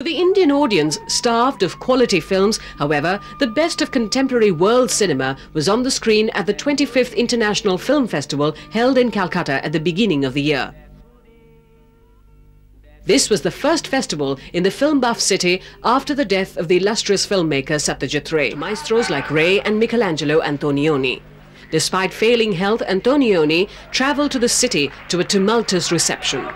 For the Indian audience, starved of quality films, however, the best of contemporary world cinema was on the screen at the 25th International Film Festival held in Calcutta at the beginning of the year. This was the first festival in the film buff city after the death of the illustrious filmmaker Satyajit Ray, maestros like Ray and Michelangelo Antonioni. Despite failing health, Antonioni travelled to the city to a tumultuous reception.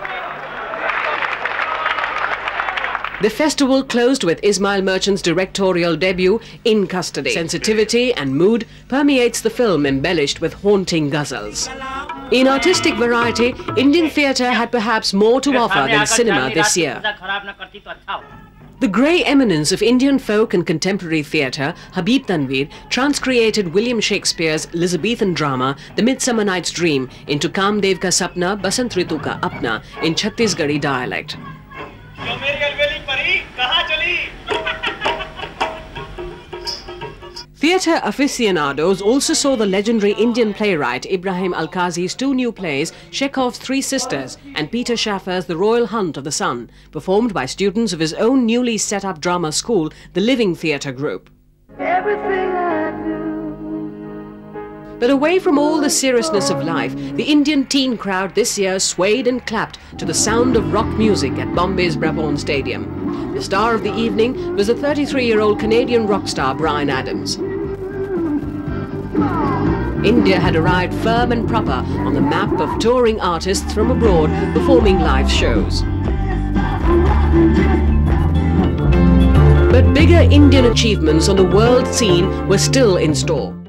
The festival closed with Ismail Merchant's directorial debut, In Custody. Sensitivity and mood permeates the film embellished with haunting ghazals. In artistic variety, Indian theatre had perhaps more to offer than cinema this year. The grey eminence of Indian folk and contemporary theatre, Habib Tanveer, transcreated William Shakespeare's Elizabethan drama, The Midsummer Night's Dream, into Kamdev Ka Sapna, Basant Ritu Ka Apna, in Chhattisgarhi dialect. Theatre aficionados also saw the legendary Indian playwright Ibrahim Alkazi's two new plays, Chekhov's Three Sisters and Peter Shaffer's The Royal Hunt of the Sun, performed by students of his own newly set up drama school, the Living Theatre Group. But away from all the seriousness of life, the Indian teen crowd this year swayed and clapped to the sound of rock music at Bombay's Brabourne Stadium. The star of the evening was the 33-year-old Canadian rock star Bryan Adams. India had arrived firm and proper on the map of touring artists from abroad performing live shows. But bigger Indian achievements on the world scene were still in store.